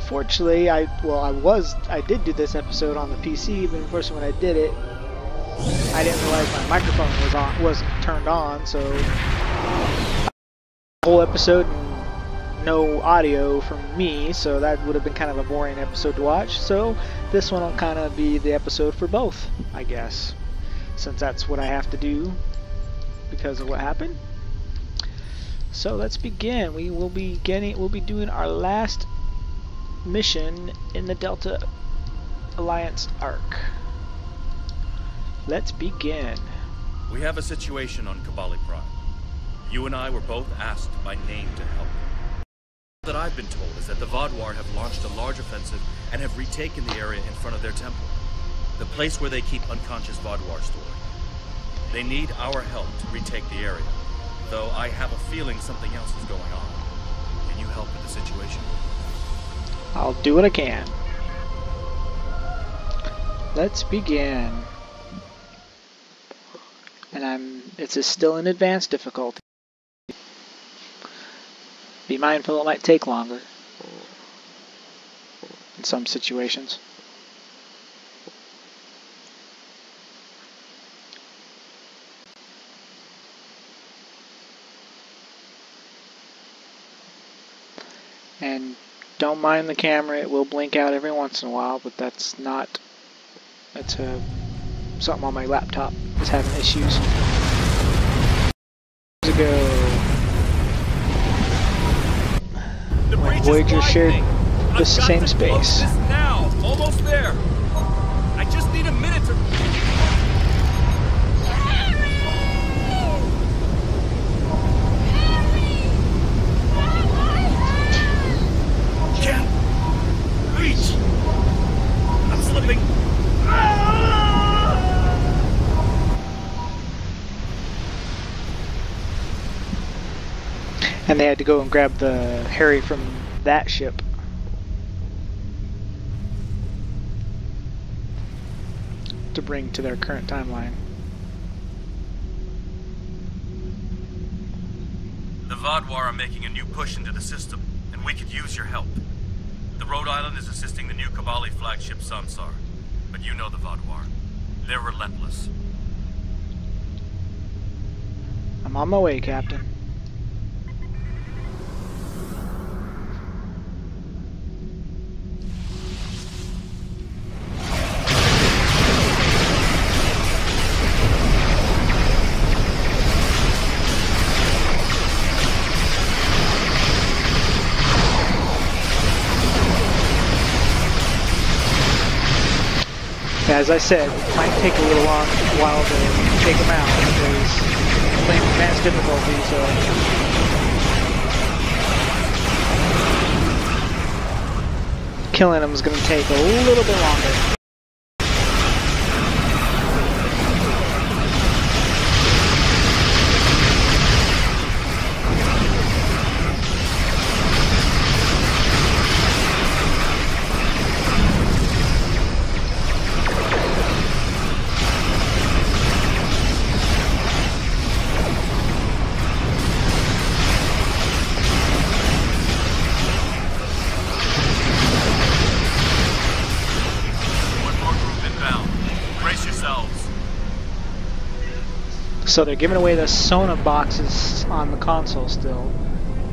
unfortunately, I well, I was I did do this episode on the PC, but unfortunately, when I did it, I didn't realize my microphone was on wasn't turned on, so um, whole episode and no audio from me, so that would have been kind of a boring episode to watch. So this one will kind of be the episode for both, I guess, since that's what I have to do because of what happened. So let's begin. We will be getting we'll be doing our last mission in the Delta Alliance arc. Let's begin. We have a situation on Kobali Prime. You and I were both asked by name to help. What I've been told is that the Vaadwaur have launched a large offensive and have retaken the area in front of their temple. The place where they keep unconscious Vaadwaur stored. They need our help to retake the area, though I have a feeling something else is going on. Can you help with the situation? I'll do what I can. Let's begin. And I'm it's still in advanced difficulty. Be mindful it might take longer in some situations. And don't mind the camera, it will blink out every once in a while, but that's not, that's a, something on my laptop is having issues. Years ago, The Voyager shared the same space. now, almost there. Reach. I'm slipping. and they had to go and grab the Harry from that ship. To bring to their current timeline. The Vaadwaur are making a new push into the system, and we could use your help. Rhode Island is assisting the new Kobali flagship Samsar, but you know the Vaadwaur. They're relentless. I'm on my way, Captain. As I said, it might take a little long while to take them out because I'm playing advanced difficulty, so killing them is going to take a little bit longer. So they're giving away the Sona boxes on the console still.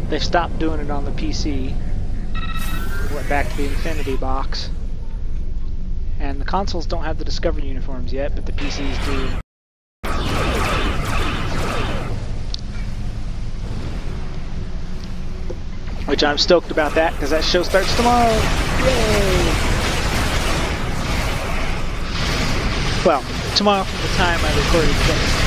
They've stopped doing it on the PC. Went back to the Infinity box. And the consoles don't have the Discovery uniforms yet, but the PCs do. Which I'm stoked about that because that show starts tomorrow. Yay! Well, tomorrow from the time I recorded this.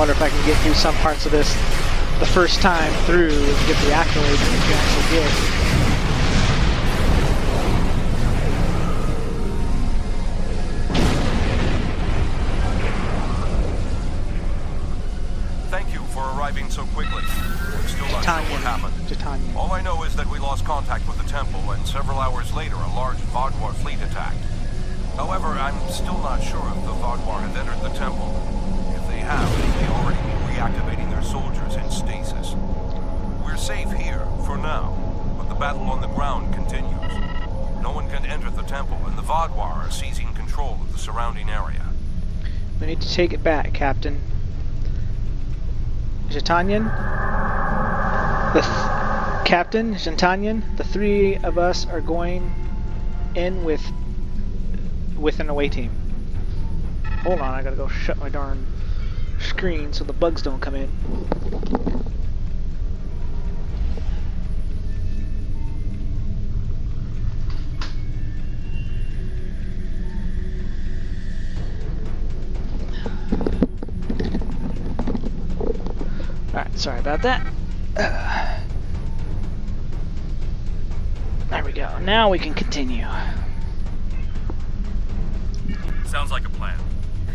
Wonder if I can get through some parts of this the first time through and get the accolades that you actually get. Thank you for arriving so quickly. I'm still not sure what happened. Titanium. All I know is that we lost contact with the temple, and several hours later, a large Vaadwaur fleet attacked. However, I'm still not sure if the Vaadwaur have entered the temple. To take it back, Captain. J'Tanyan? The th Captain, J'Tanyan, the three of us are going in with with an away team. Hold on, I gotta go shut my darn screen so the bugs don't come in. Sorry about that. There we go. Now we can continue. Sounds like a plan.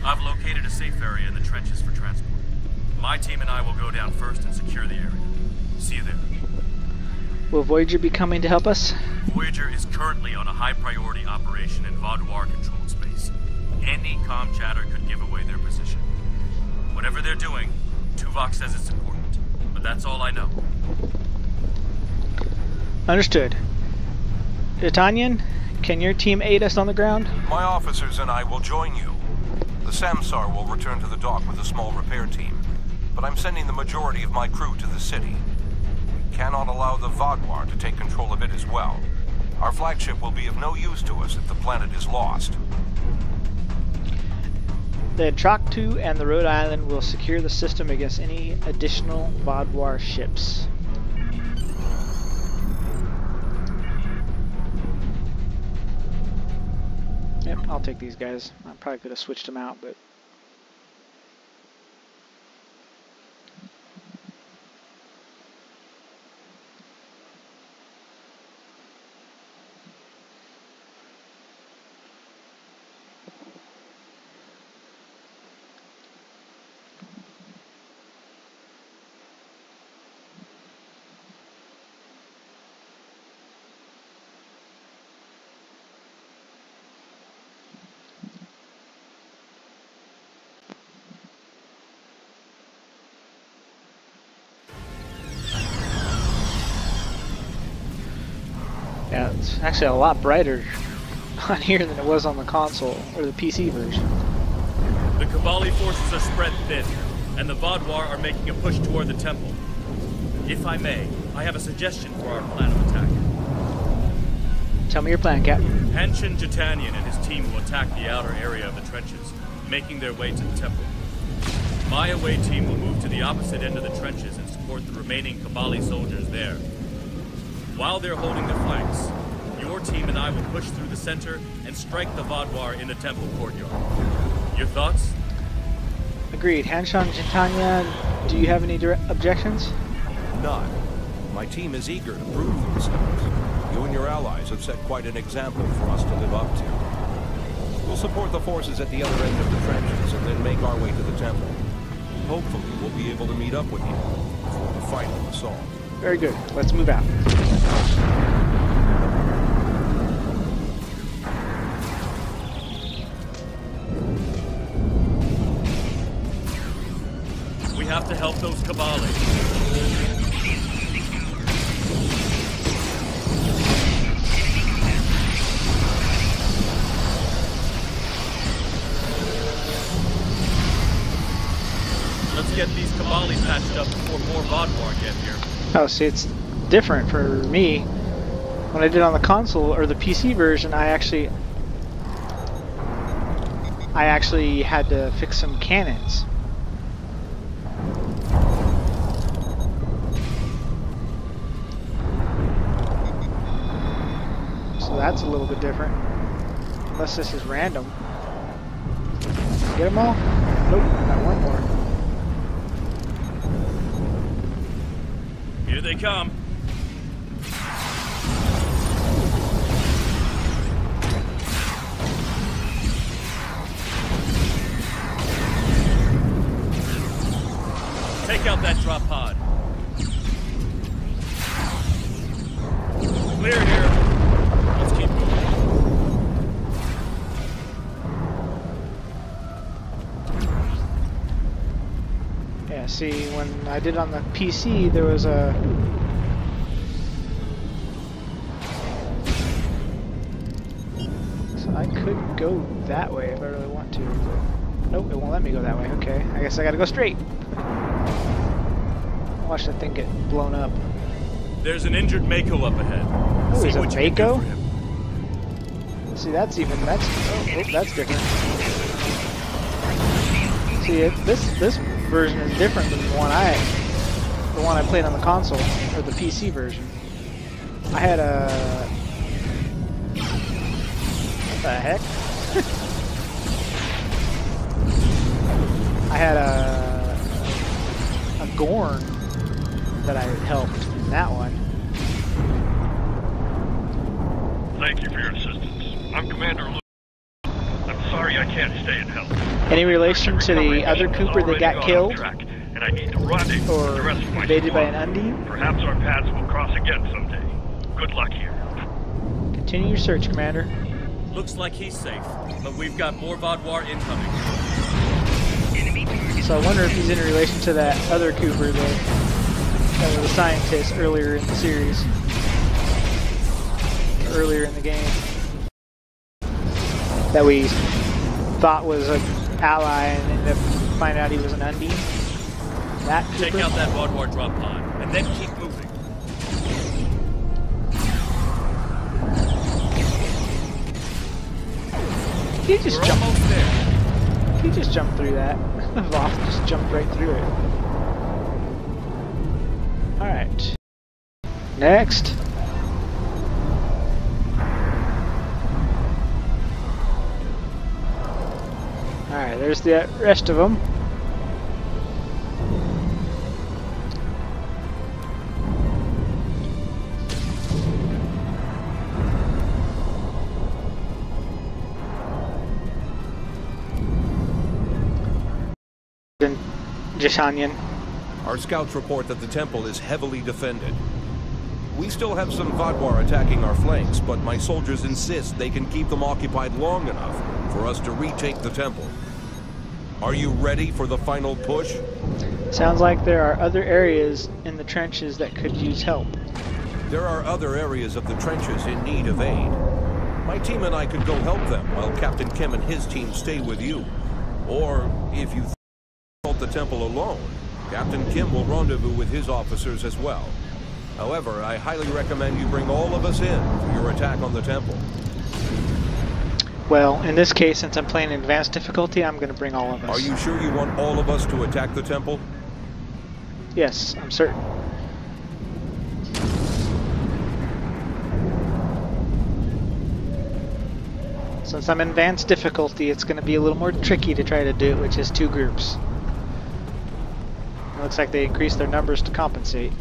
I've located a safe area in the trenches for transport. My team and I will go down first and secure the area. See you there. Will Voyager be coming to help us? Voyager is currently on a high priority operation in Vaadwaur controlled space. Any com chatter could give away their position. Whatever they're doing, Tuvok says it's important. But that's all I know. Understood. D'Artagnan, can your team aid us on the ground? My officers and I will join you. The Samsar will return to the dock with a small repair team, but I'm sending the majority of my crew to the city. We cannot allow the Vaadwaur to take control of it as well. Our flagship will be of no use to us if the planet is lost. The Troctu and the Rhode Island will secure the system against any additional Vaadwaur ships. Yep, I'll take these guys. I probably could have switched them out, but yeah, it's actually a lot brighter on here than it was on the console or the PC version. The Kobali forces are spread thin, and the Vaadwaur are making a push toward the temple. If I may, I have a suggestion for our plan of attack. Tell me your plan, Captain. Hanshin J'Tanyan and his team will attack the outer area of the trenches, making their way to the temple. My away team will move to the opposite end of the trenches and support the remaining Kobali soldiers there. While they're holding the flanks, your team and I will push through the center and strike the Vaadwaur in the temple courtyard. Your thoughts? Agreed. Hanshan Jintanya, do you have any direct objections? None. My team is eager to prove themselves. You and your allies have set quite an example for us to live up to. We'll support the forces at the other end of the trenches and then make our way to the temple. Hopefully, we'll be able to meet up with you before the final assault. Very good. Let's move out. We have to help those Kobali. See, it's different for me. When I did on the console or the PC version, I actually, I actually had to fix some cannons. So that's a little bit different. Unless this is random. Get them all? Nope, got one more. They come. Take out that drop pod. Clear here. See, when I did on the PC, there was a... So I could go that way if I really want to. Nope, it won't let me go that way. Okay, I guess I gotta go straight. Watch that thing get blown up. There's an injured MACO up ahead. Oh, See a what do MACO? See, that's even that's oh, oh, that's different. See, it, this this version is different than the one I the one I played on the console or the PC version. I had a what the heck? I had a a Gorn that I helped in that one. Thank you for your assistance. I'm Commander Luke. I'm sorry I can't stay. Any relation to the other Cooper that got killed? track, and I need to rendezvous with or the rest of my invaded by an Undine? Perhaps our paths will cross again someday. Good luck here. Continue your search, Commander. Looks like he's safe, but we've got more Vaadwaur incoming. So I wonder if he's in relation to that other Cooper that, that was a scientist earlier in the series. Earlier in the game. That we thought was an ally and ended up finding out he was an Undine. That Take Cooper? out that Vaadwaur drop pod, and then keep moving. He just We're jumped. almost there. He just jumped through that. Voth just jumped right through it. Alright. Next. Alright, there's the rest of them. Then Our scouts report that the temple is heavily defended. We still have some Vaadwaur attacking our flanks, but my soldiers insist they can keep them occupied long enough for us to retake the temple. Are you ready for the final push? Sounds like there are other areas in the trenches that could use help. There are other areas of the trenches in need of aid. My team and I could go help them while Captain Kim and his team stay with you. Or, if you assault the temple alone, Captain Kim will rendezvous with his officers as well. However, I highly recommend you bring all of us in for your attack on the temple. Well, in this case, since I'm playing advanced difficulty, I'm going to bring all of us. Are you sure you want all of us to attack the temple? Yes, I'm certain. Since I'm in advanced difficulty, it's going to be a little more tricky to try to do it with just two groups. It looks like they increased their numbers to compensate.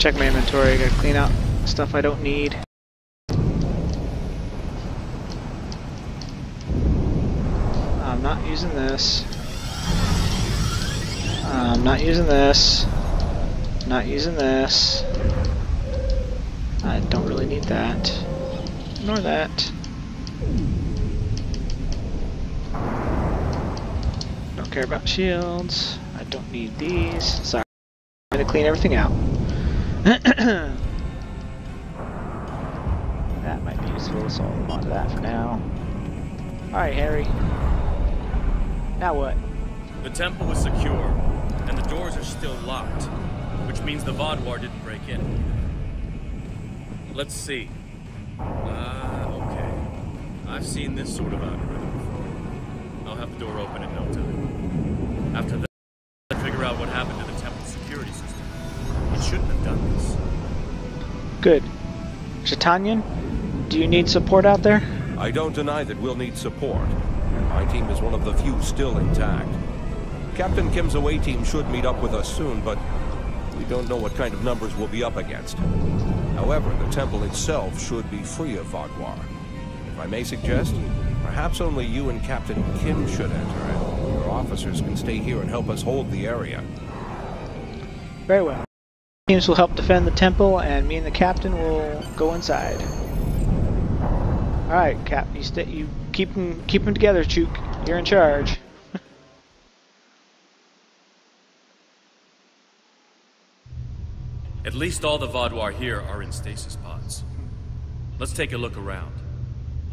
Check my inventory. I gotta clean out stuff I don't need. I'm not using this. I'm not using this. Not using this. I don't really need that. Nor that. Don't care about shields. I don't need these. Sorry. I'm gonna clean everything out. that might be useful, so I'll move on to that for now. Alright, Harry. Now what? The temple is secure, and the doors are still locked, which means the Vaadwaur didn't break in. Let's see. Ah, okay. I've seen this sort of algorithm before. I'll have the door open in no time. After that, I'll figure out what happened to It shouldn't have done this. Good. Chatanyan, do you need support out there? I don't deny that we'll need support. My team is one of the few still intact. Captain Kim's away team should meet up with us soon, but we don't know what kind of numbers we'll be up against. However, the temple itself should be free of Vaadwaur. If I may suggest, perhaps only you and Captain Kim should enter, and your officers can stay here and help us hold the area. Very well. Teams will help defend the temple, and me and the captain will go inside. All right, Cap, you stay. You keep them, keep them together, Chook. You're in charge. At least all the Vaadwaur here are in stasis pods. Let's take a look around.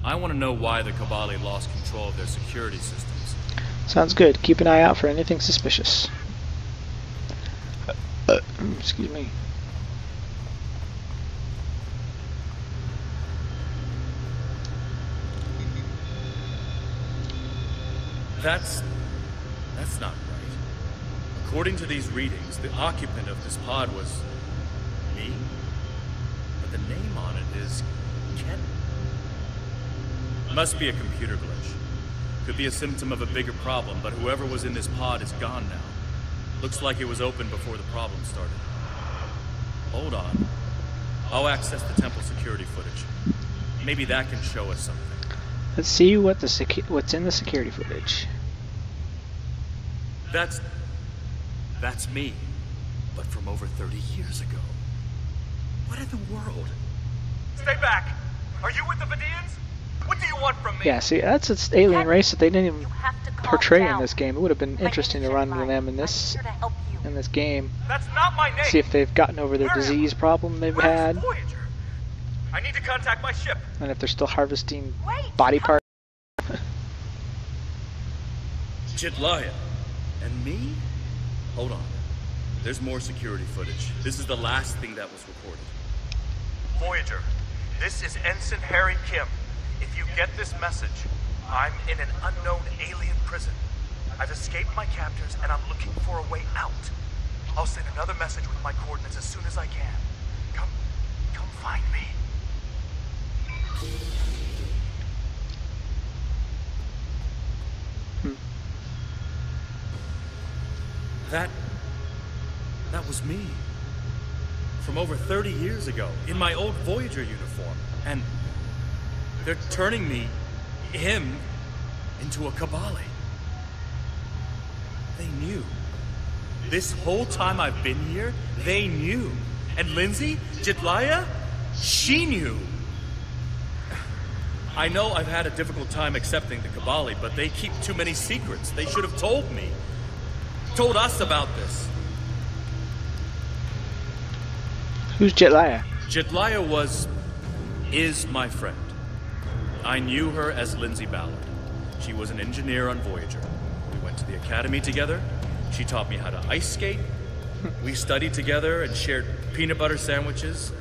I want to know why the Kobali lost control of their security systems. Sounds good. Keep an eye out for anything suspicious. Excuse me. That's... that's not right. According to these readings, the occupant of this pod was... me? But the name on it is... Ken? Must be a computer glitch. Could be a symptom of a bigger problem, but whoever was in this pod is gone now. Looks like it was open before the problem started. Hold on. I'll access the temple security footage. Maybe that can show us something. Let's see what the secu- what's in the security footage. That's. That's me. But from over 30 years ago. What in the world? Stay back! Are you with the Vidians? What do you want from me? Yeah, see, that's an alien race that they didn't even You have to portray in this game. It would have been interesting to run with them in this I'm here to help you. in this game. That's not my name! See if they've gotten over their Where am disease problem they've Where's had, I need to contact my ship. and if they're still harvesting Wait, body parts. Jet'Leiya. And me? Hold on. There's more security footage. This is the last thing that was recorded. Voyager, this is Ensign Harry Kim. If you get this message, I'm in an unknown alien prison. I've escaped my captors and I'm looking for a way out. I'll send another message with my coordinates as soon as I can. Come, come find me. Hmm. That. That was me. From over 30 years ago, in my old Voyager uniform. And. They're turning me, him, into a Kobali. They knew. This whole time I've been here, they knew. And Lindsay, Jet'Leiya, she knew. I know I've had a difficult time accepting the Kobali, but they keep too many secrets. They should have told me. Told us about this. Who's Jet'Leiya? Jet'Leiya was. is my friend. I knew her as Lindsay Ballard. She was an engineer on Voyager. We went to the academy together. She taught me how to ice skate. We studied together and shared peanut butter sandwiches.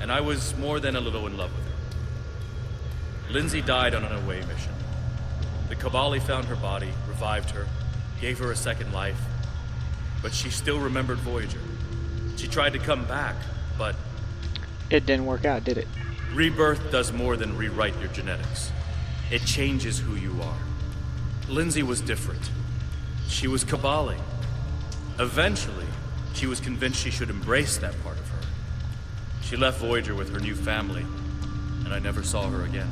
And I was more than a little in love with her. Lindsay died on an away mission. The Kobali found her body, revived her, gave her a second life. But she still remembered Voyager. She tried to come back, but It didn't work out, did it? Rebirth does more than rewrite your genetics. It changes who you are. Lindsay was different. She was Kobali. Eventually, she was convinced she should embrace that part of her. She left Voyager with her new family, and I never saw her again.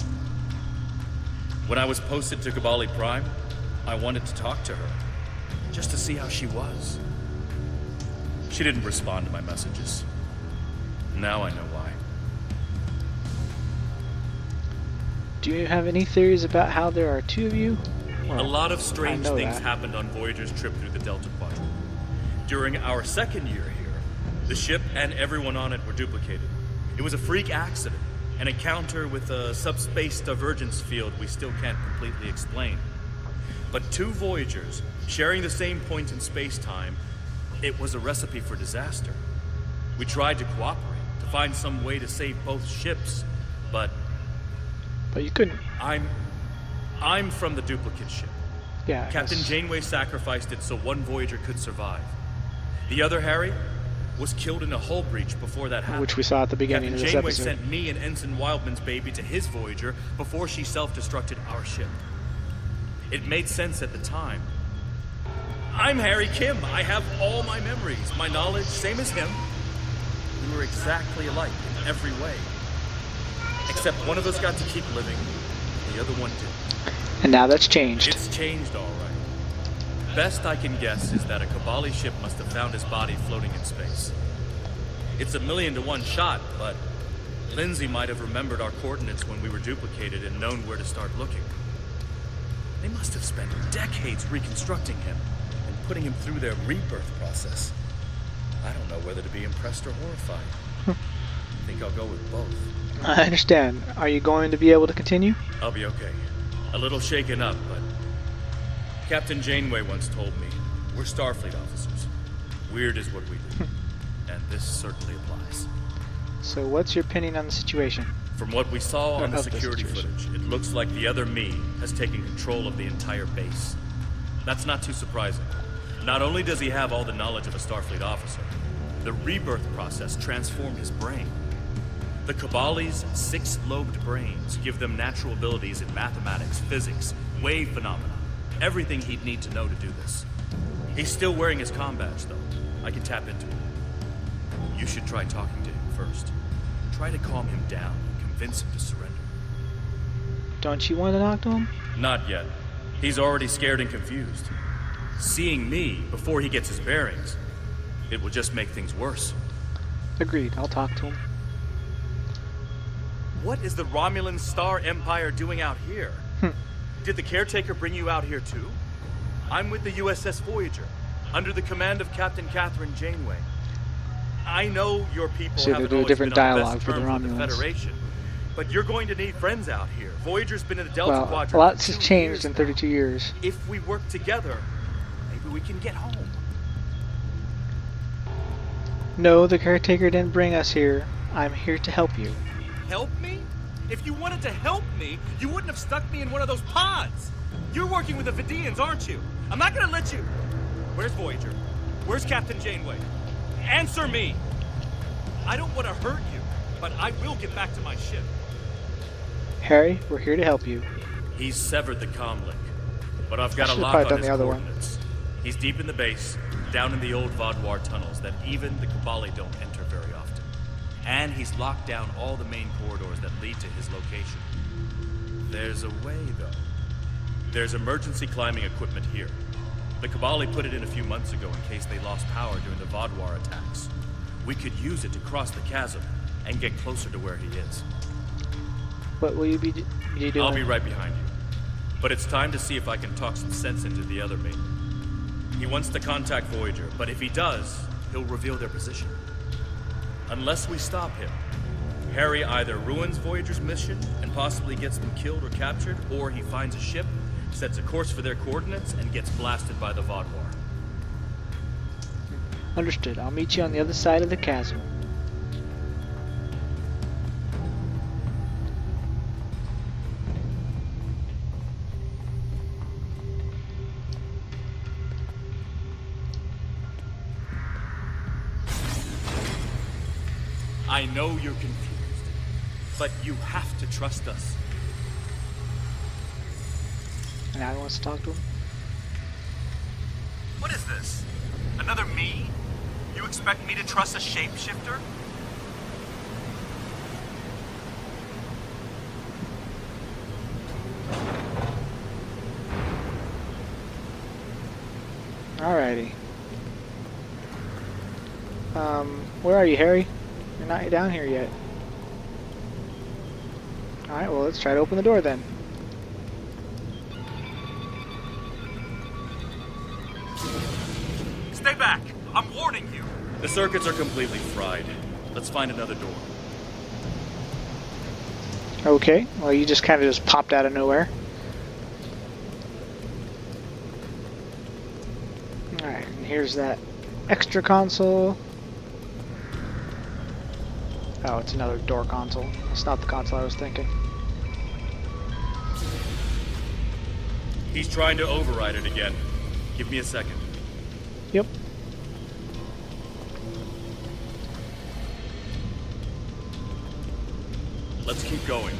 When I was posted to Kobali Prime, I wanted to talk to her, just to see how she was. She didn't respond to my messages. Now I know why. Do you have any theories about how there are two of you? A lot of strange things that. happened on Voyager's trip through the Delta Quadrant. During our second year here, the ship and everyone on it were duplicated. It was a freak accident, an encounter with a subspace divergence field we still can't completely explain. But two Voyagers, sharing the same point in space-time, it was a recipe for disaster. We tried to cooperate, to find some way to save both ships, but But you couldn't. I'm... I'm from the duplicate ship. Yeah. I Captain guess. Janeway sacrificed it so one Voyager could survive. The other, Harry, was killed in a hull breach before that happened. Which we saw at the beginning Captain of this Janeway episode. sent me and Ensign Wildman's baby to his Voyager before she self-destructed our ship. It made sense at the time. I'm Harry Kim. I have all my memories, my knowledge, same as him. We were exactly alike in every way. Except one of us got to keep living, the other one didn't. And now that's changed. It's changed, all right. Best I can guess is that a Kobali ship must have found his body floating in space. It's a million to one shot, but Lindsay might have remembered our coordinates when we were duplicated and known where to start looking. They must have spent decades reconstructing him and putting him through their rebirth process. I don't know whether to be impressed or horrified. I think I'll go with both. I understand. Are you going to be able to continue? I'll be okay. A little shaken up, but Captain Janeway once told me we're Starfleet officers. Weird is what we do, and this certainly applies. So, what's your opinion on the situation? From what we saw on the Of the security footage, it looks like the other me has taken control of the entire base. That's not too surprising. Not only does he have all the knowledge of a Starfleet officer, the rebirth process transformed his brain. The Kobali's six-lobed brains give them natural abilities in mathematics, physics, wave phenomena, everything he'd need to know to do this. He's still wearing his comm badge, though. I can tap into it. You should try talking to him first. Try to calm him down and convince him to surrender. Don't you want to talk to him? Not yet. He's already scared and confused. Seeing me before he gets his bearings, it will just make things worse. Agreed. I'll talk to him. What is the Romulan Star Empire doing out here? Hmm. Did the caretaker bring you out here too? I'm with the USS Voyager, under the command of Captain Kathryn Janeway. I know your people they haven't do a always different been the dialogue for the Romulans. Federation, but you're going to need friends out here. Voyager's been in the Delta Well, Quadrant. lot's has changed in 32 years. If we work together, maybe we can get home. No, the caretaker didn't bring us here. I'm here to help you. Help me? If you wanted to help me, you wouldn't have stuck me in one of those pods. You're working with the Vidians, aren't you? I'm not gonna let you. Where's Voyager? Where's Captain Janeway? Answer me! I don't want to hurt you, but I will get back to my ship. Harry, we're here to help you. He's severed the comm link, but I've got a should've lock on done his the other one. coordinates. He's deep in the base, down in the old Vaadwaur tunnels that even the Kobali don't enter very often. And he's locked down all the main corridors that lead to his location. There's a way, though. There's emergency climbing equipment here. The Kobali put it in a few months ago in case they lost power during the Vaadwaur attacks. We could use it to cross the chasm and get closer to where he is. What will you be, be doing? I'll be right behind you. But it's time to see if I can talk some sense into the other mate. He wants to contact Voyager, but if he does, he'll reveal their position. Unless we stop him, Harry either ruins Voyager's mission and possibly gets them killed or captured, or he finds a ship, sets a course for their coordinates, and gets blasted by the Vaadwaur. Understood. I'll meet you on the other side of the chasm. But you have to trust us. Now he wants to talk to him. What is this? Another me? You expect me to trust a shapeshifter? Alrighty. Um, where are you, Harry? You're not down here yet. Alright, well, let's try to open the door then. Stay back! I'm warning you! The circuits are completely fried. Let's find another door. Okay, well, you just kind of just popped out of nowhere. Alright, and here's that extra console. Oh, it's another door console. It's not the console I was thinking. He's trying to override it again. Give me a second. Yep. Let's keep going.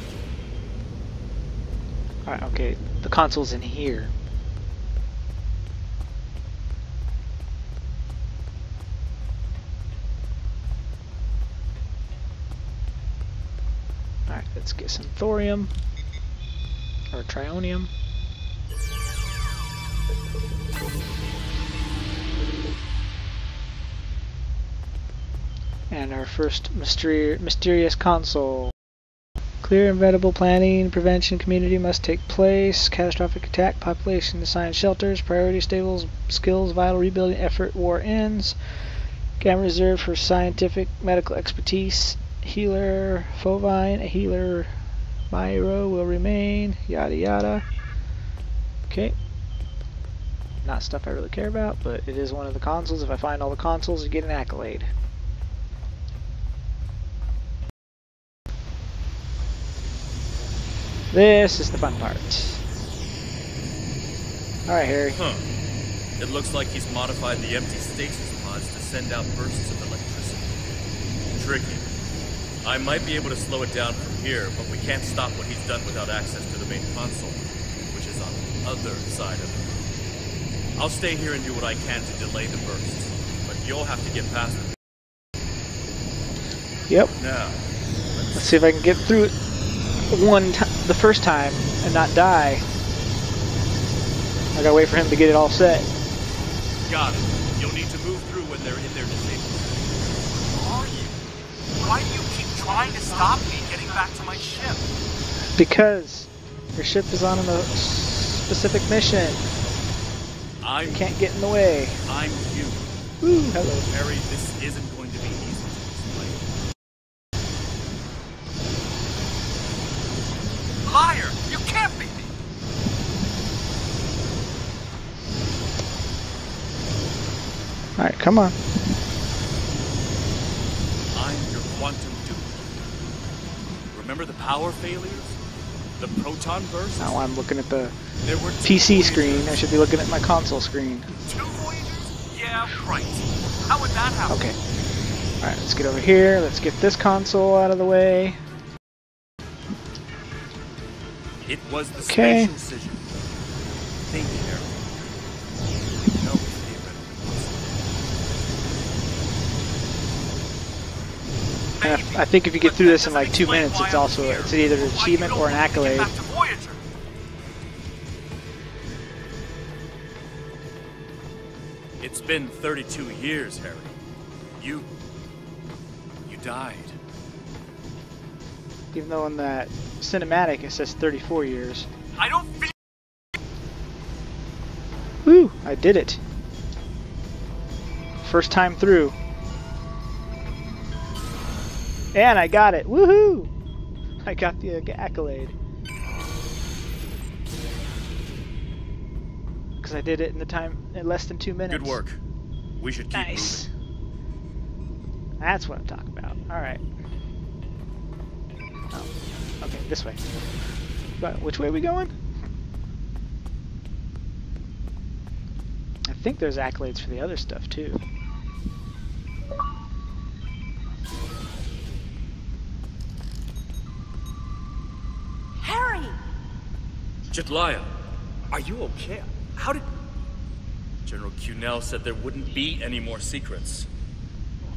Alright, okay. The console's in here. Alright, let's get some thorium. Or trionium. And our first mysteri mysterious console. Clear and vetable planning, prevention, community must take place. Catastrophic attack, population assigned shelters, priority stables, skills, vital rebuilding effort, war ends. Gamma reserved for scientific medical expertise. Healer, Fovine, a healer, Myro will remain, yada yada. Okay. Not stuff I really care about, but it is one of the consoles. If I find all the consoles, you get an accolade. This is the fun part. Alright, Harry. Huh. It looks like he's modified the empty stasis pods to send out bursts of electricity. Tricky. I might be able to slow it down from here, but we can't stop what he's done without access to the main console, which is on the other side of it. I'll stay here and do what I can to delay the bursts, but you'll have to get past them. Yep. Now, Let's see if I can get through it one time, the first time, and not die. I gotta wait for him to get it all set. got it. You'll need to move through when they're in their disabled. Who are you? Why do you keep trying to stop me getting back to my ship? Because your ship is on a specific mission. I'm can't get in the way. I'm you. Woo, hello. Harry, this isn't come on. I'm your quantum dupe. Remember the power failures? The proton bursts? Now I'm looking at the There were two PC Voyagers. screen. I should be looking at my console screen. Two Voyagers? Yeah, right. How would that happen? Okay. Alright, let's get over here. Let's get this console out of the way. It was the Okay. spatial scission. Think, Harry. No, And I, I think if you get through this in like two minutes, it's also it's either an achievement or an accolade. Back to Voyager. It's been 32 years, Harry. You. You died. Even though in that cinematic it says 34 years. I don't feel Woo! I did it. First time through. And I got it. Woohoo! I got the uh, accolade. Because I did it in the time in less than two minutes. Good work. We should keep Nice. moving. That's what I'm talking about. All right. Oh, okay, this way. But which way are we going? I think there's accolades for the other stuff too. Jet'Leiya, are you okay? How did... General Cunell said there wouldn't be any more secrets.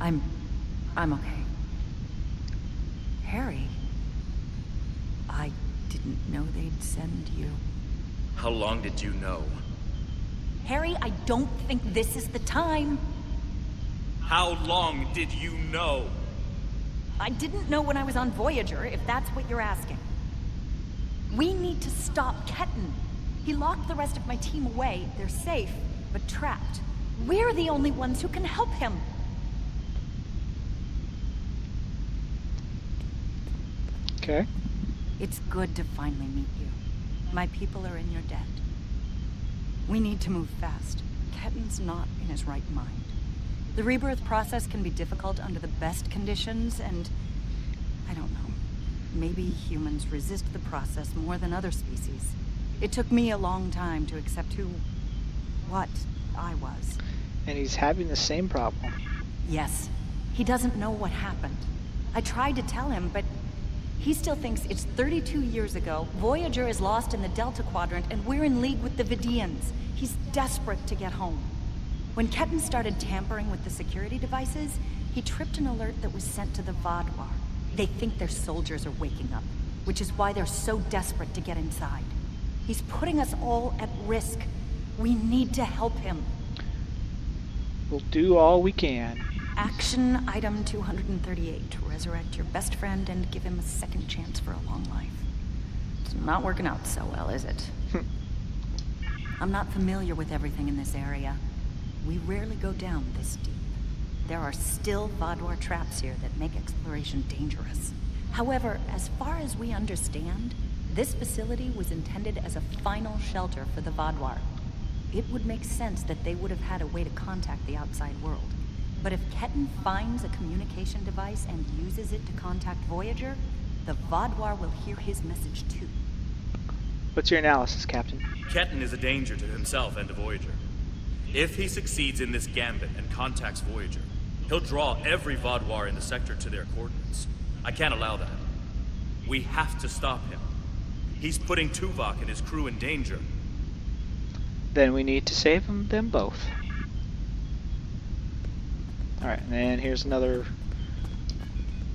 I'm. I'm okay. Harry. I didn't know they'd send you. How long did you know? Harry, I don't think this is the time. How long did you know? I didn't know when I was on Voyager, if that's what you're asking. We need to stop Ketan. He locked the rest of my team away. They're safe, but trapped. We're the only ones who can help him. Okay. It's good to finally meet you. My people are in your debt. We need to move fast. Ketan's not in his right mind. The rebirth process can be difficult under the best conditions, and I don't know. Maybe humans resist the process more than other species. It took me a long time to accept who, what I was. And he's having the same problem. Yes, he doesn't know what happened. I tried to tell him, but he still thinks it's 32 years ago, Voyager is lost in the Delta Quadrant, and we're in league with the Vidiians. He's desperate to get home. When Ketan started tampering with the security devices, he tripped an alert that was sent to the Vaadwaur. They think their soldiers are waking up, which is why they're so desperate to get inside. He's putting us all at risk. We need to help him. We'll do all we can. Action item 238. Resurrect your best friend and give him a second chance for a long life. It's not working out so well, is it? Hmm. I'm not familiar with everything in this area. We rarely go down this deep. There are still Vaadwaur traps here that make exploration dangerous. However, as far as we understand, this facility was intended as a final shelter for the Vaadwaur. It would make sense that they would have had a way to contact the outside world. But if Ketan finds a communication device and uses it to contact Voyager, the Vaadwaur will hear his message too. What's your analysis, Captain? Ketan is a danger to himself and to Voyager. If he succeeds in this gambit and contacts Voyager, he'll draw every Vaadwaur in the sector to their coordinates. I can't allow that. We have to stop him. He's putting Tuvok and his crew in danger. Then we need to save them, them both. Alright, and then here's another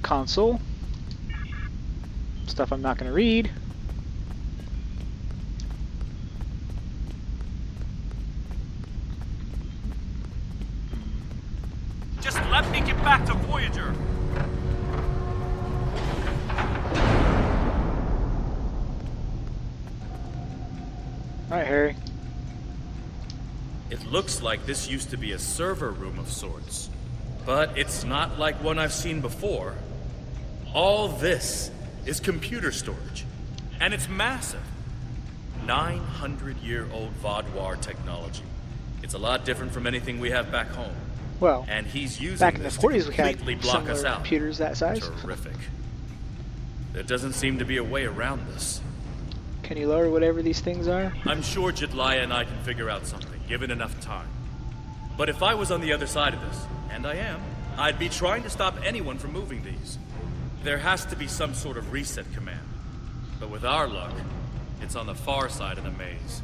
console. Stuff I'm not going to read. Just let me get back to Voyager! Alright, Harry. It looks like this used to be a server room of sorts. But it's not like one I've seen before. All this is computer storage. And it's massive. 900 year old Vaadwaur technology. It's a lot different from anything we have back home. Well, And he's using back in the 40s we had completely block us out. computers that size. Terrific. There doesn't seem to be a way around this. Can you lower whatever these things are? I'm sure Jet'Leiya and I can figure out something, given enough time. But if I was on the other side of this, and I am, I'd be trying to stop anyone from moving these. There has to be some sort of reset command. But with our luck, it's on the far side of the maze.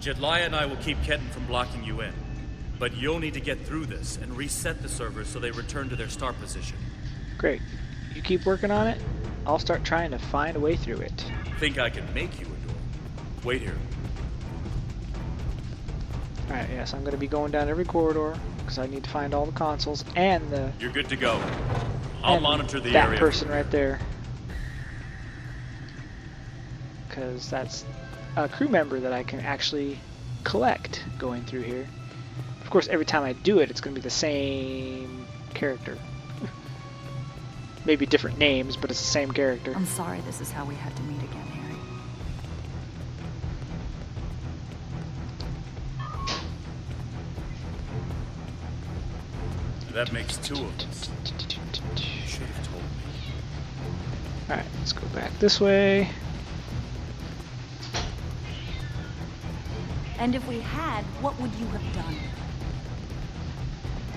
Jet'Leiya and I will keep Ketan from blocking you in. But you'll need to get through this and reset the servers so they return to their start position. Great. You keep working on it. I'll start trying to find a way through it. Think I can make you a door? Wait here. Alright, yes, I'm going to be going down every corridor because I need to find all the consoles and the You're good to go. I'll monitor the that area. person right there. Because that's a crew member that I can actually collect going through here. Of course, every time I do it, it's going to be the same character. Maybe different names, but it's the same character. I'm sorry this is how we had to meet again, Harry. That makes two of us. Should have told me. Alright, let's go back this way. And if we had, what would you have done?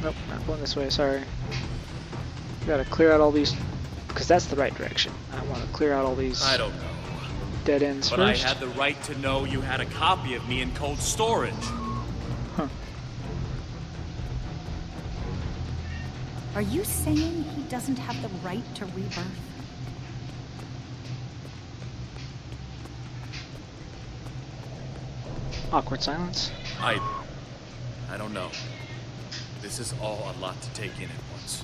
Nope, not going this way, sorry. Gotta clear out all these, because that's the right direction. I want to clear out all these I don't know. dead ends But first. I had the right to know you had a copy of me in cold storage. Huh. Are you saying he doesn't have the right to rebirth? Awkward silence. I. I don't know. This is all a lot to take in at once.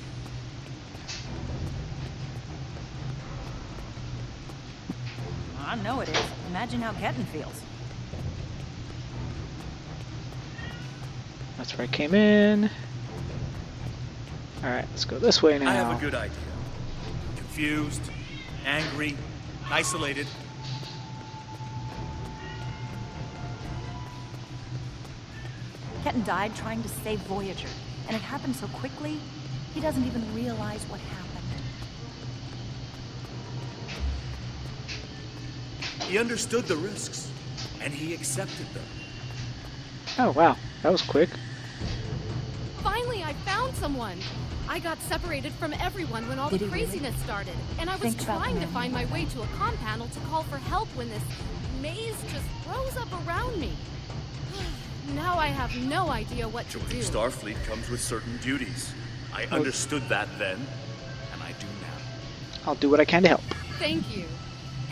I know it is. Imagine how Ketan feels. That's where I came in. Alright, let's go this way now. I have a good idea. Confused, angry, isolated. Ketan died trying to save Voyager, and it happened so quickly, he doesn't even realize what happened. He understood the risks, and he accepted them. Oh, wow. That was quick. Finally, I found someone. I got separated from everyone when all Did the he really? craziness started, and I was Think trying to find my way to a comm panel to call for help when this maze just rose up around me. now I have no idea what to Joining do. Starfleet comes with certain duties. I understood that then, and I do now. I'll do what I can to help. Thank you.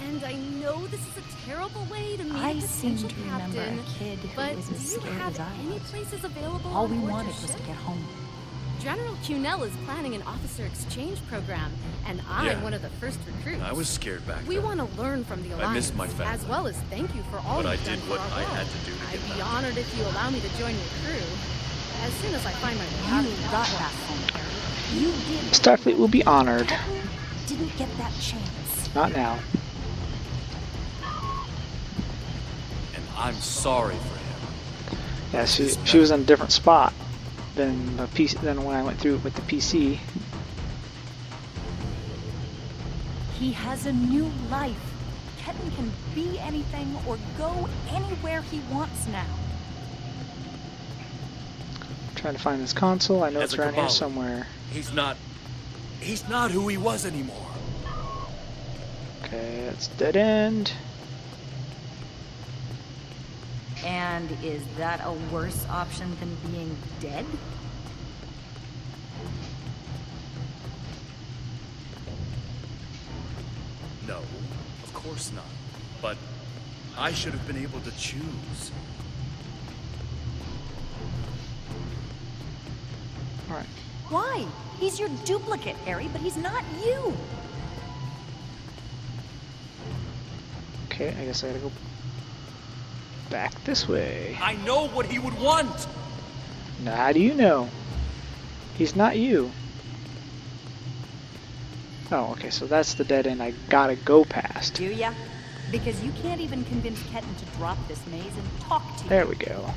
And I know this is a terrible way to meet I a seem potential to remember captain, a kid who but was as you scared have as I any was. places available All we wanted was to get home. General Cunell is planning an officer exchange program, and I'm Yeah. one of the first recruits. I was scared back then. We want to learn from the I alliance, miss my family. as well as thank you for all But I you've did done what for our I had to do to I'd get be back. honored if you allow me to join your crew. As soon as I find my way out You here. got back home, You did. Starfleet will be honored. Ketan didn't get that chance. Not now. And I'm sorry for him. Yeah, she, she was in a different spot than the PC, than when I went through it with the PC. He has a new life. Ketan can be anything or go anywhere he wants now. trying to find this console. I know As it's a around here somewhere. He's not. He's not who he was anymore. Okay, that's dead end. And is that a worse option than being dead? No, of course not. But I should have been able to choose. Alright. Why? He's your duplicate, Harry, but he's not you. Okay, I guess I gotta go back this way. I know what he would want. Now, how do you know? He's not you. Oh, okay, so that's the dead end I gotta go past. Do ya? Because you can't even convince Ketan to drop this maze and talk to you. There we go.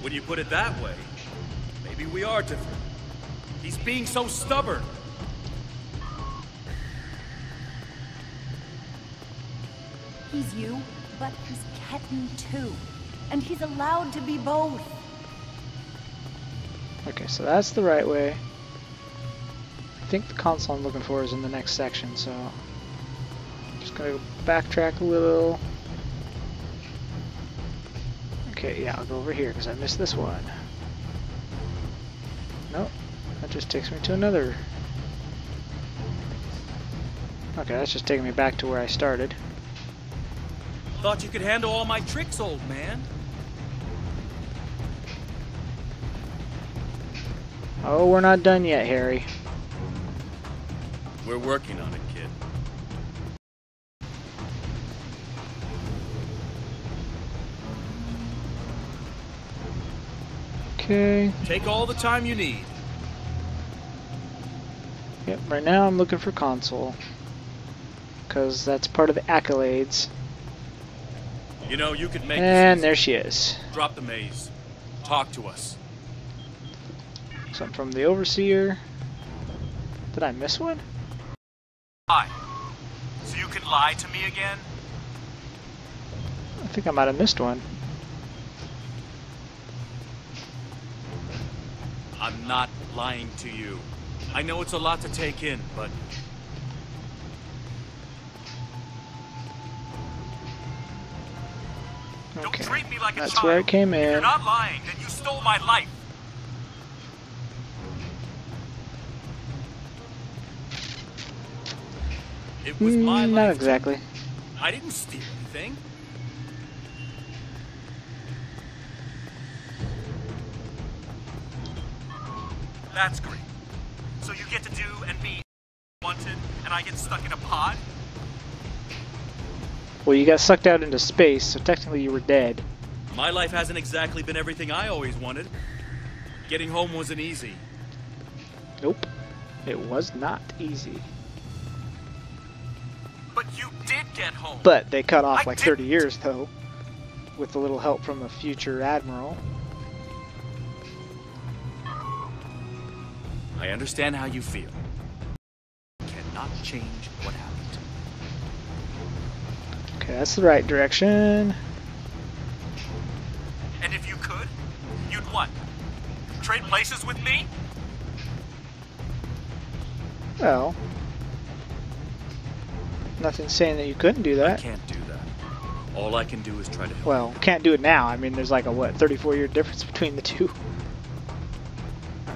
When you put it that way, maybe we are different. He's being so stubborn. He's you, but he's Ketan too. And he's allowed to be both. Okay, so that's the right way. I think the console I'm looking for is in the next section, so I'm just gonna backtrack a little. Okay, yeah, I'll go over here because I missed this one. Nope, that just takes me to another. Okay, that's just taking me back to where I started. Thought you could handle all my tricks, old man. Oh, we're not done yet, Harry. We're working on it, kid. Okay. Take all the time you need. Yep, right now I'm looking for console. Because that's part of the accolades. You know, you could make And there she is. Drop the maze. Talk to us. Something from the Overseer. Did I miss one? Lie. So you can lie to me again? I think I might have missed one. I'm not lying to you. I know it's a lot to take in, but Okay. treat me like a That's child. where it came If you're in. not lying, then you stole my life. it was my Mm, life. not exactly. I didn't steal anything. That's great. So you get to do and be wanted and I get stuck in a pod? Well, you got sucked out into space, so technically you were dead. My life hasn't exactly been everything I always wanted. Getting home wasn't easy. Nope. It was not easy. But you did get home. But they cut off I like 30 didn't. years, though. With a little help from a future admiral. I understand how you feel. Cannot change that's the right direction. And if you could, you'd what? Trade places with me? Well, nothing saying that you couldn't do that. I can't do that. All I can do is try to help. Well, can't do it now. I mean, there's like a what, 34 year difference between the two.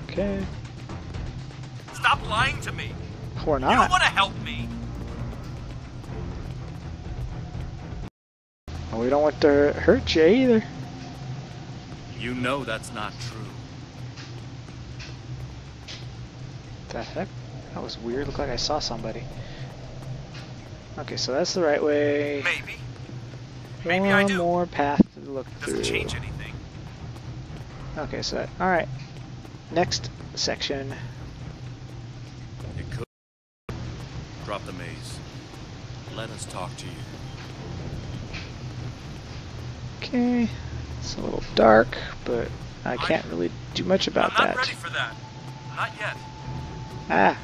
Okay, Stop lying to me. or You don't not. want to help me. We don't want to hurt you either. You know that's not true. The heck? That was weird. Looked like I saw somebody. Okay, so that's the right way. Maybe. Maybe One I do. more path to look Doesn't through. change anything. Okay, so that, all right. Next section. It could. Drop the maze. Let us talk to you. Okay, it's a little dark, but I can't really do much about I'm not that. ready for that. Not yet. Ah.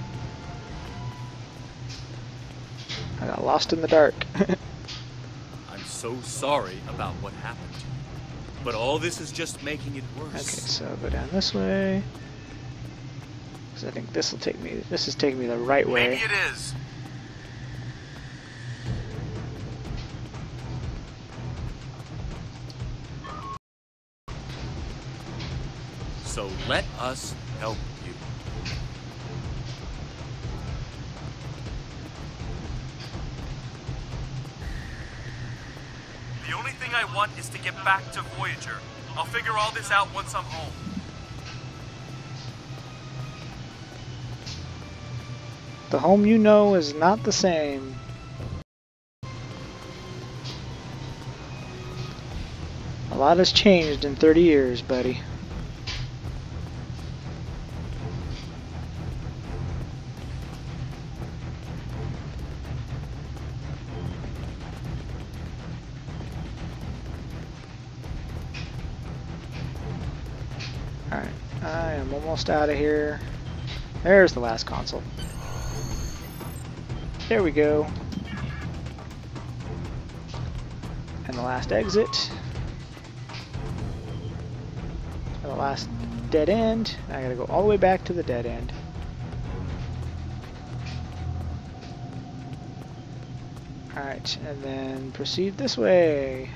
I got lost in the dark. I'm so sorry about what happened. But all this is just making it worse. okay, so I'll go down this way. Because I think this will take me, this is taking me the right way. Maybe it is. Let us help you. The only thing I want is to get back to Voyager. I'll figure all this out once I'm home. The home you know is not the same. A lot has changed in 30 years, buddy. Almost out of here. There's the last console. There we go. And the last exit. And the last dead end. I gotta go all the way back to the dead end. Alright, and then proceed this way.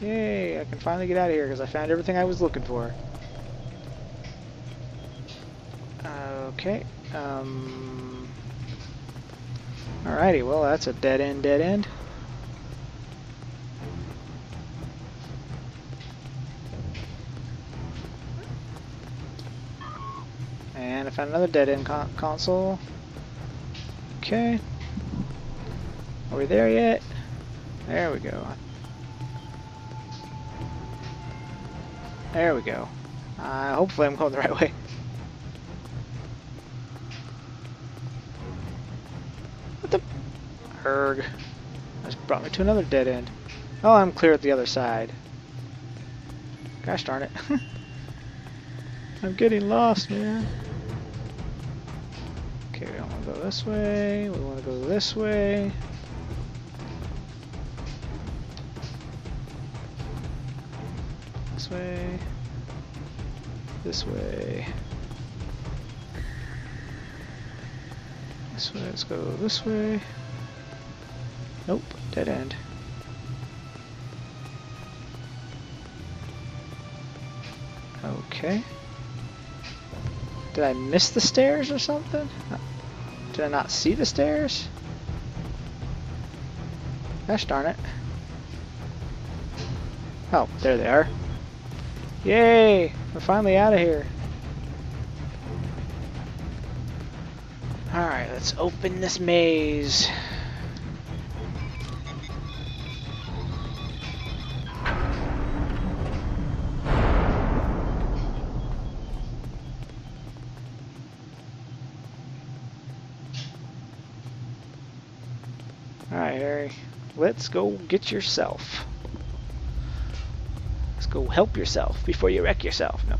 Yay, I can finally get out of here because I found everything I was looking for. Okay. Um, alrighty, well that's a dead end, dead end. And I found another dead end con console. Okay. Are we there yet? There we go. There we go. Uh, hopefully I'm going the right way. Erg. That's brought me to another dead end. Oh, I'm clear at the other side. Gosh darn it. I'm getting lost, man. Okay, we don't want to go this way. We want to go this way. This way. This way. This way, let's go this way. Nope, dead end. Okay. Did I miss the stairs or something? Did I not see the stairs? Gosh darn it. Oh, there they are. Yay! We're finally out of here. Alright, let's open this maze. Let's go get yourself. Let's go help yourself before you wreck yourself. No.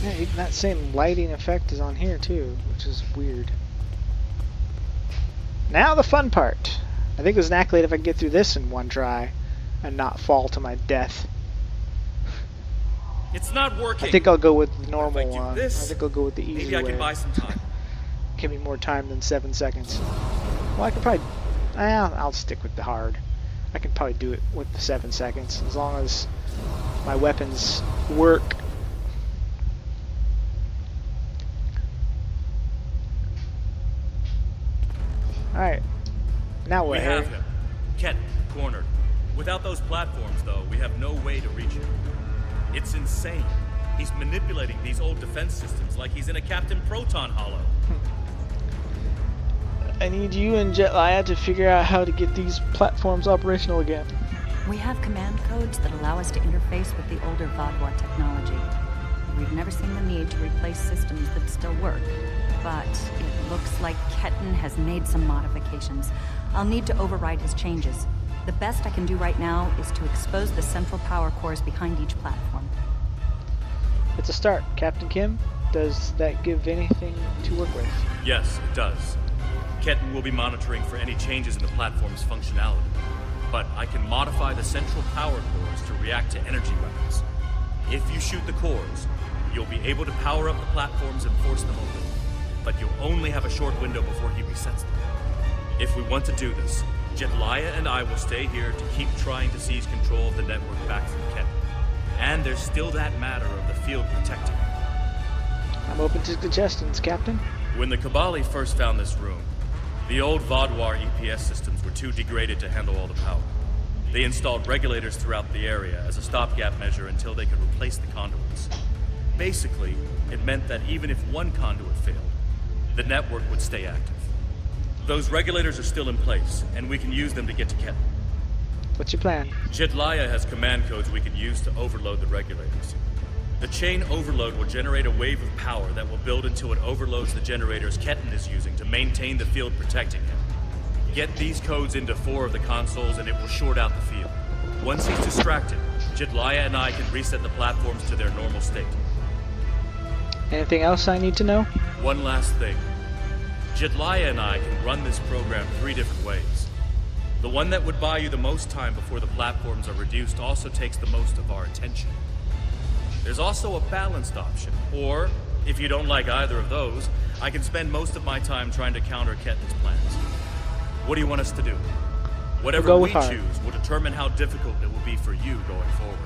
Yeah, that same lighting effect is on here too, which is weird. Now the fun part. I think it was an accolade if I could get through this in one try and not fall to my death. It's not working. I think I'll go with the normal I one. this, I think I'll go with the easy Maybe I way. can buy some time. Give me more time than seven seconds. Well, I could probably. I'll, I'll stick with the hard. I can probably do it with the seven seconds as long as my weapons work. Alright. Now We what, have Harry? him. Ket, cornered. Without those platforms, though, we have no way to reach him. It's insane. He's manipulating these old defense systems like he's in a Captain Proton Hollow. I need you and Jet'Leiya to figure out how to get these platforms operational again. We have command codes that allow us to interface with the older Vaadwaur technology. We've never seen the need to replace systems that still work. But it looks like Ketan has made some modifications. I'll need to override his changes. The best I can do right now is to expose the central power cores behind each platform. It's a start. Captain Kim, does that give anything to work with? Yes, it does. Ketan will be monitoring for any changes in the platform's functionality. But I can modify the central power cores to react to energy weapons. If you shoot the cores, you'll be able to power up the platforms and force them open. But you'll only have a short window before he resets them. If we want to do this, Jet'Leiya and I will stay here to keep trying to seize control of the network back from Ketan. And there's still that matter of the field protecting it. I'm open to suggestions, Captain. When the Kobali first found this room, the old Vaadwaur EPS systems were too degraded to handle all the power. They installed regulators throughout the area as a stopgap measure until they could replace the conduits. Basically, it meant that even if one conduit failed, the network would stay active. Those regulators are still in place, and we can use them to get to Ketan. What's your plan? Jet'Leiya has command codes we can use to overload the regulators. The chain overload will generate a wave of power that will build until it overloads the generators Ketan is using to maintain the field protecting him. Get these codes into four of the consoles and it will short out the field. Once he's distracted, Jet'Leiya and I can reset the platforms to their normal state. Anything else I need to know? One last thing. Jet'Leiya and I can run this program three different ways. The one that would buy you the most time before the platforms are reduced also takes the most of our attention. There's also a balanced option, or, if you don't like either of those, I can spend most of my time trying to counter Ketan's plans. What do you want us to do? Whatever go we hard. choose will determine how difficult it will be for you going forward.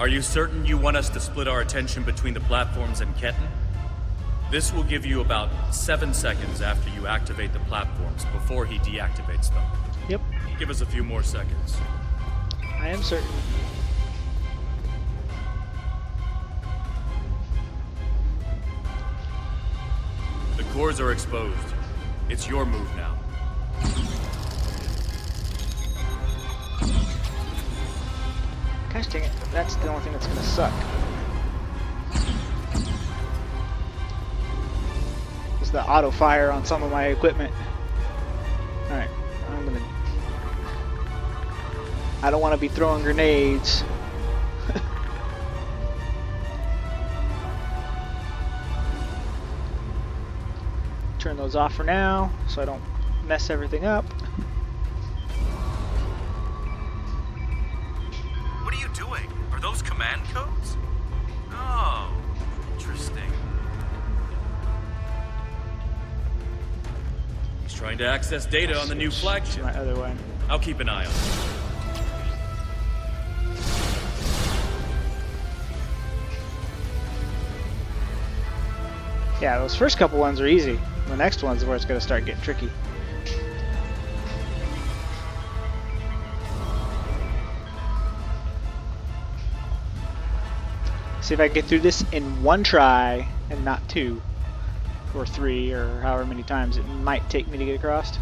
Are you certain you want us to split our attention between the platforms and Ketan? This will give you about seven seconds after you activate the platforms before he deactivates them. Yep, Give us a few more seconds. I am certain. The cores are exposed. It's your move now. Gosh dang it, that's the only thing that's gonna suck. The auto fire on some of my equipment. Alright, I'm gonna. I don't want to be throwing grenades. Turn those off for now so I don't mess everything up. What are you doing? Are those command codes? Oh, interesting. Trying to access data on the new flagship. My other one. I'll keep an eye on it. Yeah, those first couple ones are easy. The next one's where it's going to start getting tricky. See if I can get through this in one try and not two or three or however many times it might take me to get across.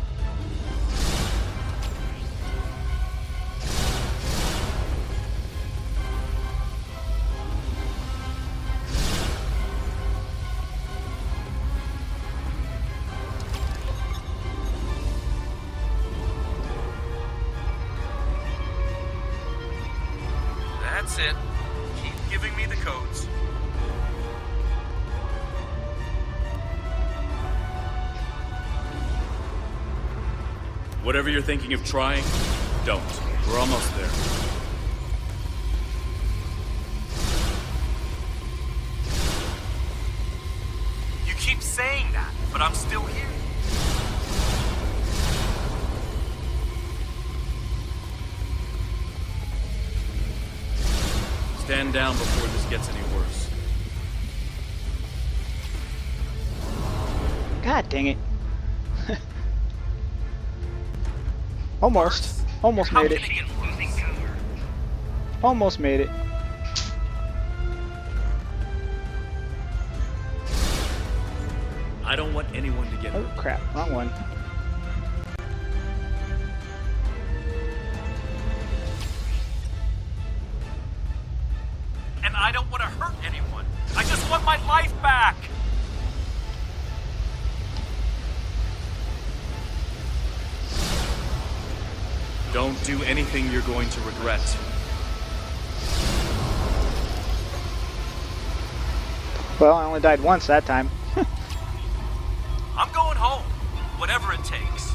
You're thinking of trying, don't. We're almost there. Almost. Almost made it. it get losing cover? Almost made it. I don't want anyone to get Oh crap, wrong one. You're going to regret. Well, I only died once that time. I'm going home, whatever it takes.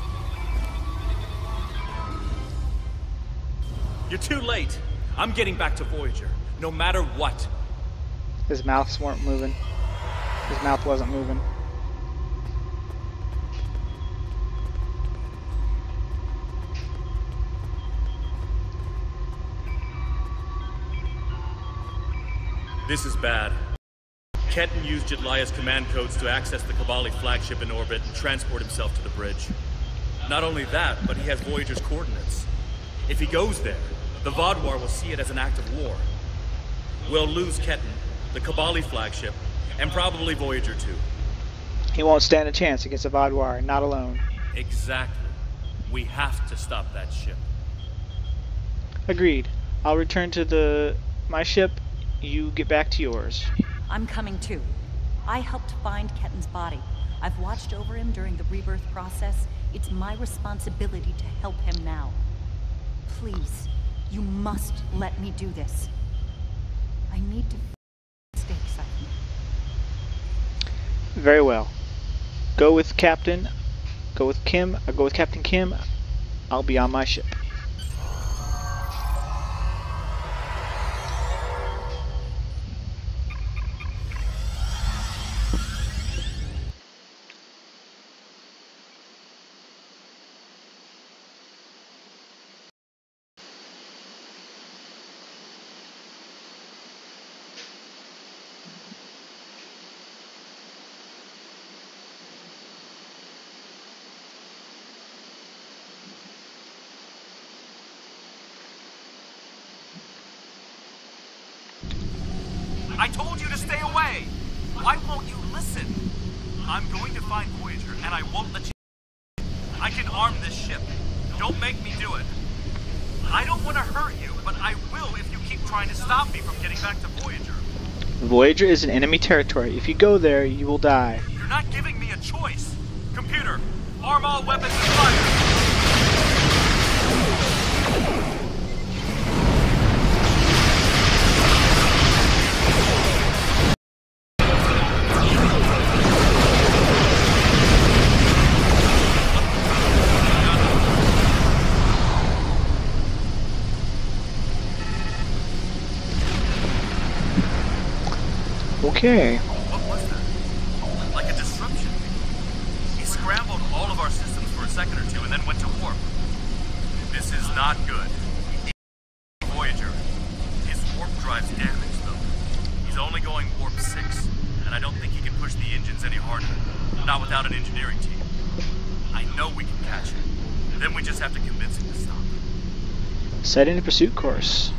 You're too late. I'm getting back to Voyager, no matter what. His mouth weren't moving. His mouth wasn't moving. This is bad. Ketan used Jet'Leiya's command codes to access the Kobali flagship in orbit and transport himself to the bridge. Not only that, but he has Voyager's coordinates. If he goes there, the Vaadwaur will see it as an act of war. We'll lose Ketan, the Kobali flagship, and probably Voyager too. He won't stand a chance against a Vaadwaur, not alone. Exactly. We have to stop that ship. Agreed. I'll return to the my ship. You get back to yours. I'm coming too. I helped find Ketan's body. I've watched over him during the rebirth process. It's my responsibility to help him now. Please, you must let me do this. I need to mistakes I've made. Very well. Go with Captain. Go with Kim. I'll go with Captain Kim. I'll be on my ship. I told you to stay away. Why won't you listen? I'm going to find Voyager, and I won't let you. I can arm this ship. Don't make me do it. I don't want to hurt you, but I will if you keep trying to stop me from getting back to Voyager. Voyager is an enemy territory. If you go there, you will die. You're not giving me a choice. Computer, arm all weapons and fire. Okay. What was that? Like a disruption. He scrambled all of our systems for a second or two and then went to warp. This is not good. Voyager. His warp drive's damaged, though. He's only going warp 6, and I don't think he can push the engines any harder. Not without an engineering team. I know we can catch him. Then we just have to convince him to stop. Setting a pursuit course.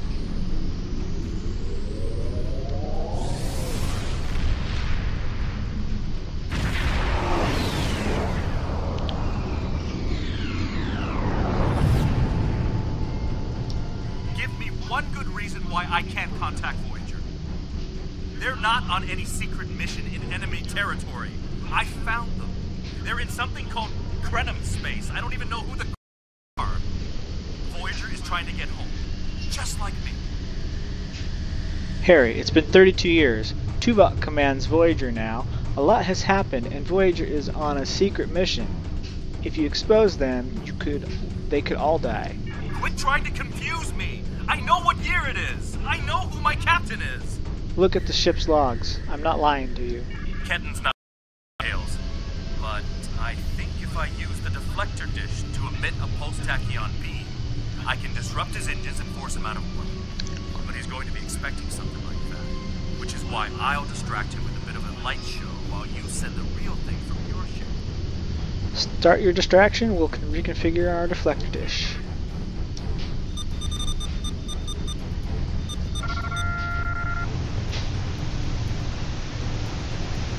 Harry, it's been 32 years. Tuvok commands Voyager now. A lot has happened, and Voyager is on a secret mission. If you expose them, you could, they could all die. Quit trying to confuse me. I know what year it is. I know who my captain is. Look at the ship's logs. I'm not lying to you. Ketan's not tails, but I think if I use the deflector dish to emit a pulse tachyon beam, I can disrupt his engines and force him out of why I'll distract him with a bit of a light show while you send the real thing from your ship. Start your distraction. We'll reconfigure our deflector dish.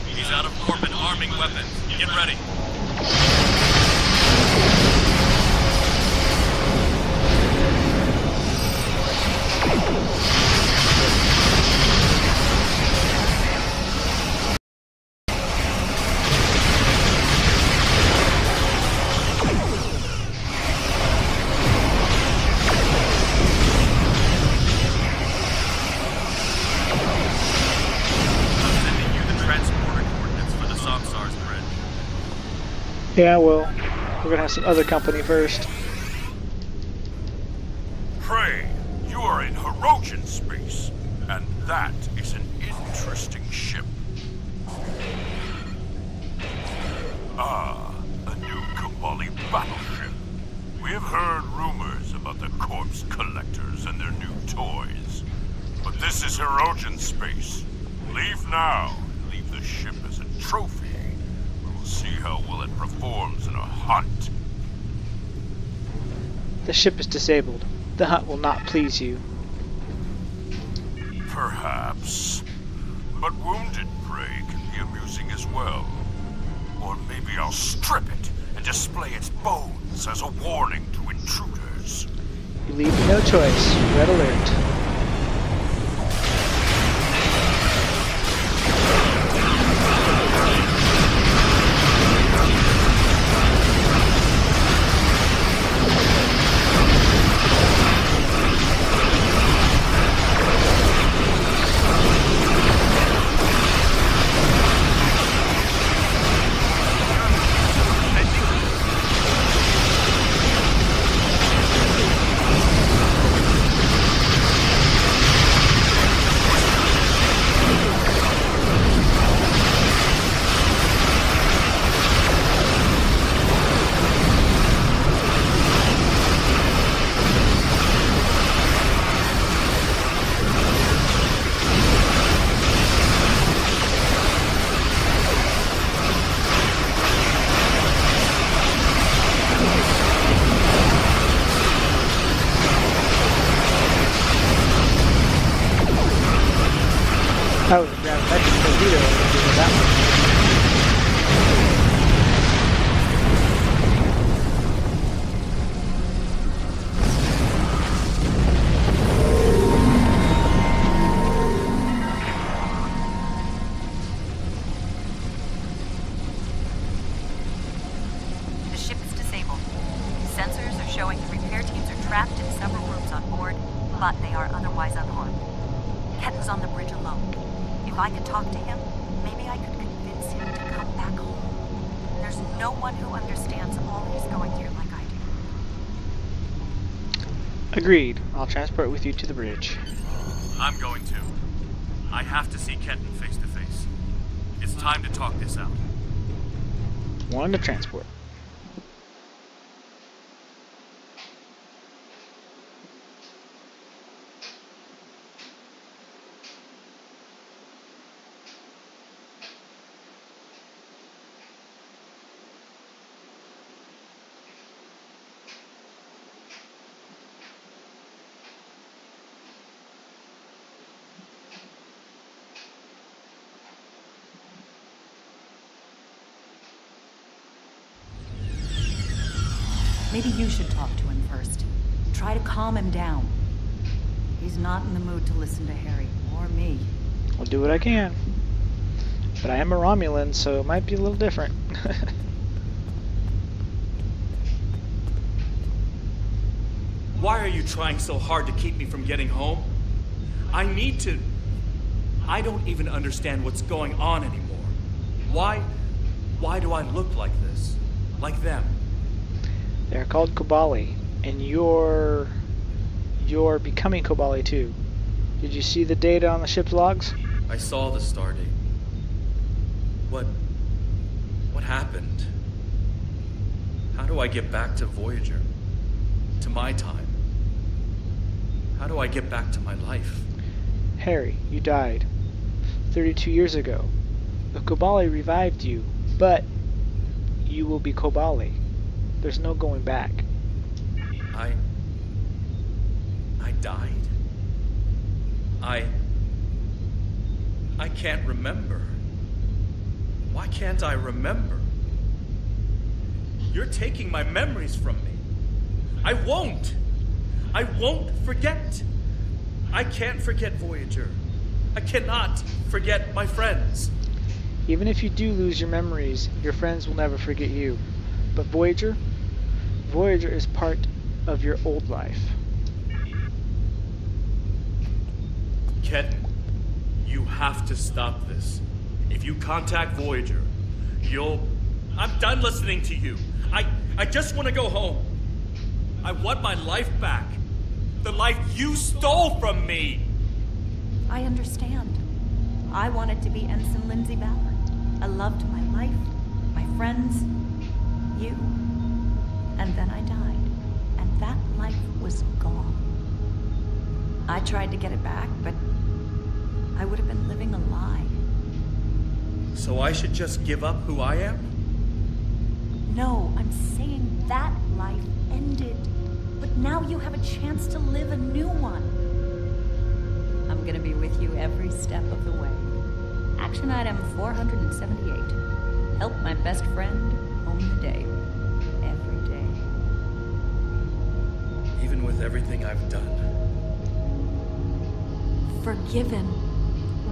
He's out of orbit arming weapons. Get ready. Yeah, well, we're gonna have some other company first. Pray, you are in Hirogen space, and that is an interesting ship. Ah, a new Kobali battleship. We have heard rumors about the corpse collectors and their new toys. But this is Hirogen space. Leave now, it performs in a hunt. The ship is disabled. The hunt will not please you. Perhaps. But wounded prey can be amusing as well. Or maybe I'll strip it and display its bones as a warning to intruders. You leave no choice. Red alert. Agreed. I'll transport with you to the bridge. I'm going to. I have to see Ketan face to face. It's time to talk this out. One to transport. Maybe you should talk to him first. Try to calm him down. He's not in the mood to listen to Harry or me. I'll do what I can. But I am a Romulan, so it might be a little different. Why are you trying so hard to keep me from getting home? I need to. I don't even understand what's going on anymore. Why. Why do I look like this? Like them? They're called Kobali, and you're. You're becoming Kobali too. Did you see the data on the ship's logs? I saw the stardate. What. What happened? How do I get back to Voyager? To my time? How do I get back to my life? Harry, you died. 32 years ago. The Kobali revived you, but you will be Kobali. There's no going back. I. I died? I. I can't remember. Why can't I remember? You're taking my memories from me. I won't! I won't forget! I can't forget Voyager. I cannot forget my friends. Even if you do lose your memories, your friends will never forget you. But Voyager? Voyager is part of your old life. Ketan, you have to stop this. If you contact Voyager, you'll. I'm done listening to you. I, I just want to go home. I want my life back. The life you stole from me. I understand. I wanted to be Ensign Lindsay Ballard. I loved my life, my friends, you. And then I died. And that life was gone. I tried to get it back, but I would have been living a lie. So I should just give up who I am? No, I'm saying that life ended. But now you have a chance to live a new one. I'm gonna be with you every step of the way. Action item 478. Help my best friend home the day. Every day. Even with everything I've done. Forgiven.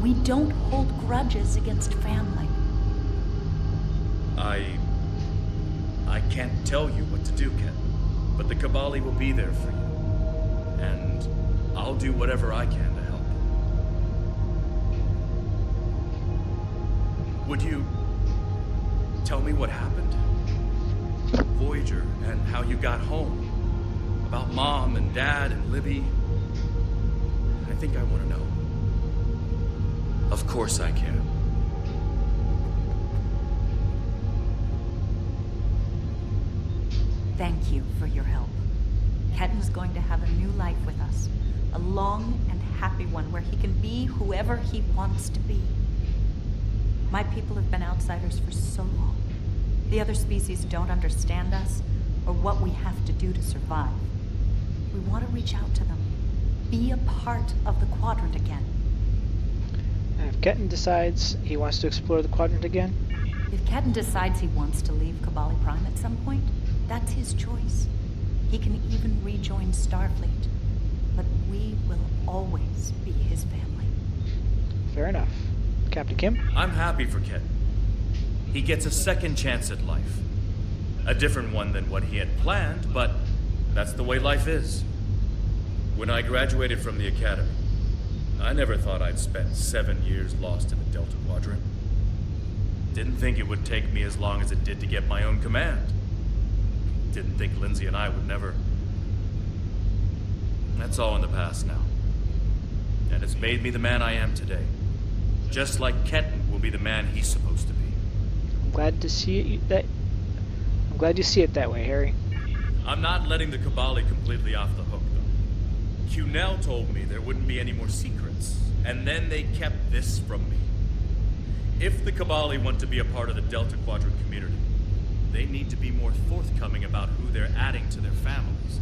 We don't hold grudges against family. I. I can't tell you what to do, Ken. But the Kobali will be there for you. And I'll do whatever I can to help. Would you tell me what happened? Voyager and how you got home. About Mom and Dad and Libby. I think I want to know. Of course I can. Thank you for your help. Ketan's going to have a new life with us. A long and happy one where he can be whoever he wants to be. My people have been outsiders for so long. The other species don't understand us or what we have to do to survive. We want to reach out to them. Be a part of the quadrant again. And if Ketan decides he wants to explore the quadrant again, If Ketan decides he wants to leave Kobali Prime at some point, that's his choice. He can even rejoin Starfleet. But we will always be his family. fair enough. Captain Kim? I'm happy for Ken. He gets a second chance at life. A different one than what he had planned, but that's the way life is. When I graduated from the academy, I never thought I'd spend seven years lost in the Delta Quadrant. Didn't think it would take me as long as it did to get my own command. Didn't think Lindsay and I would never. That's all in the past now. And it's made me the man I am today. Just like Ketan will be the man he's supposed to be. I'm glad to see it that I'm glad you see it that way, Harry. I'm not letting the Kobali completely off the hook, though. Cunel told me there wouldn't be any more secrets, and then they kept this from me. If the Kobali want to be a part of the Delta Quadrant community, they need to be more forthcoming about who they're adding to their families.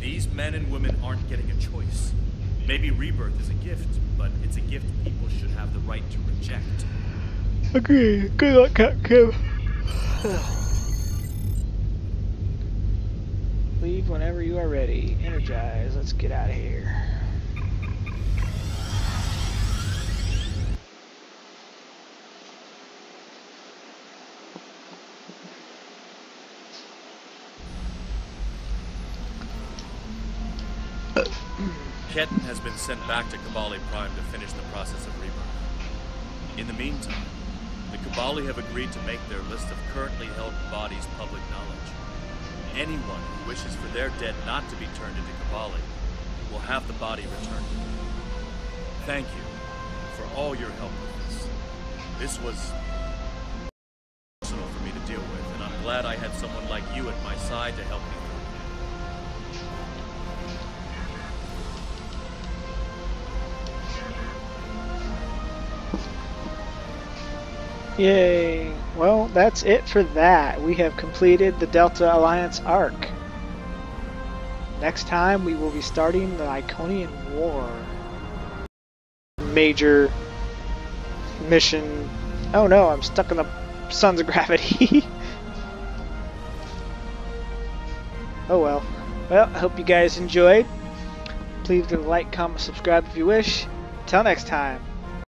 These men and women aren't getting a choice. Maybe rebirth is a gift, but it's a gift people should have the right to reject. Agree. Good luck, Captain Kim. Leave whenever you are ready. Energize. Let's get out of here. Ketan has been sent back to Kobali Prime to finish the process of rebirth. In the meantime, the Kobali have agreed to make their list of currently held bodies public knowledge. Anyone who wishes for their dead not to be turned into Kobali will have the body returned. Thank you for all your help with this. This was personal for me to deal with, and I'm glad I had someone like you at my side to help me. Yay. Well, that's it for that. We have completed the Delta Alliance arc. Next time we will be starting the Iconian War. Major mission. Oh no, I'm stuck in the Sons of Gravity. oh well. Well, I hope you guys enjoyed. Please leave a like, comment, subscribe if you wish. Till next time.